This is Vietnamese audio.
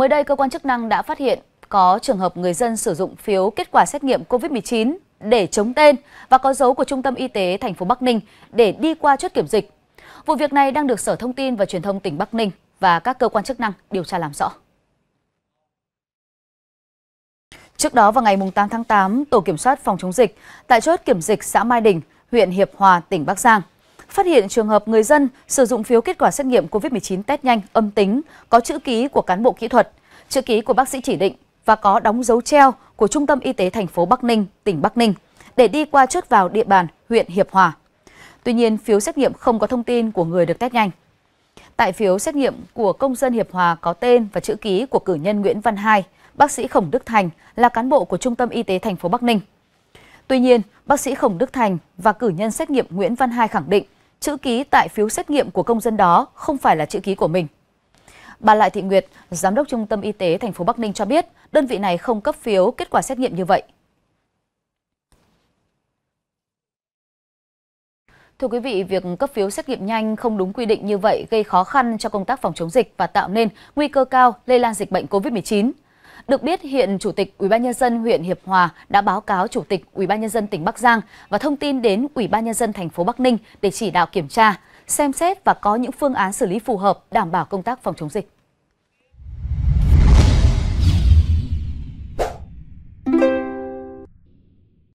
Mới đây, cơ quan chức năng đã phát hiện có trường hợp người dân sử dụng phiếu kết quả xét nghiệm COVID-19 để chống tên và có dấu của Trung tâm Y tế thành phố Bắc Ninh để đi qua chốt kiểm dịch. Vụ việc này đang được Sở Thông tin và Truyền thông tỉnh Bắc Ninh và các cơ quan chức năng điều tra làm rõ. Trước đó vào ngày 8 tháng 8, Tổ kiểm soát phòng chống dịch tại chốt kiểm dịch xã Mai Đình, huyện Hiệp Hòa, tỉnh Bắc Giang phát hiện trường hợp người dân sử dụng phiếu kết quả xét nghiệm COVID-19 test nhanh âm tính có chữ ký của cán bộ kỹ thuật, chữ ký của bác sĩ chỉ định và có đóng dấu treo của Trung tâm Y tế thành phố Bắc Ninh, tỉnh Bắc Ninh để đi qua chốt vào địa bàn huyện Hiệp Hòa. Tuy nhiên, phiếu xét nghiệm không có thông tin của người được test nhanh. Tại phiếu xét nghiệm của công dân Hiệp Hòa có tên và chữ ký của cử nhân Nguyễn Văn Hai, bác sĩ Khổng Đức Thành là cán bộ của Trung tâm Y tế thành phố Bắc Ninh. Tuy nhiên, bác sĩ Khổng Đức Thành và cử nhân xét nghiệm Nguyễn Văn Hai khẳng định chữ ký tại phiếu xét nghiệm của công dân đó không phải là chữ ký của mình. Bà Lại Thị Nguyệt, Giám đốc Trung tâm Y tế thành phố Bắc Ninh cho biết, đơn vị này không cấp phiếu kết quả xét nghiệm như vậy. Thưa quý vị, việc cấp phiếu xét nghiệm nhanh không đúng quy định như vậy gây khó khăn cho công tác phòng chống dịch và tạo nên nguy cơ cao lây lan dịch bệnh COVID-19. Được biết, hiện Chủ tịch UBND huyện Hiệp Hòa đã báo cáo Chủ tịch UBND tỉnh Bắc Giang và thông tin đến UBND thành phố Bắc Ninh để chỉ đạo kiểm tra, xem xét và có những phương án xử lý phù hợp đảm bảo công tác phòng chống dịch.